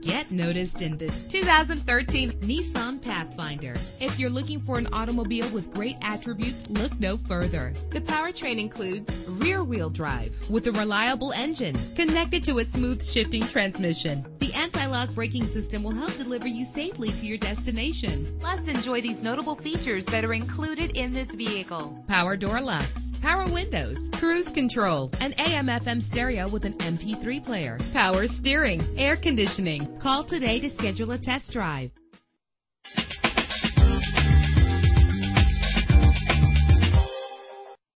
get noticed in this 2013 Nissan Pathfinder. If you're looking for an automobile with great attributes, look no further. The powertrain includes rear wheel drive with a reliable engine connected to a smooth shifting transmission. Anti-lock braking system will help deliver you safely to your destination. Plus, enjoy these notable features that are included in this vehicle. Power door locks, power windows, cruise control, an AM FM stereo with an MP3 player, power steering, air conditioning. Call today to schedule a test drive.